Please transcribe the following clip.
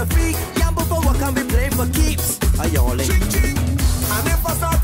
a freak. Gamble for what can we play for keeps? Are you all in. And if I start.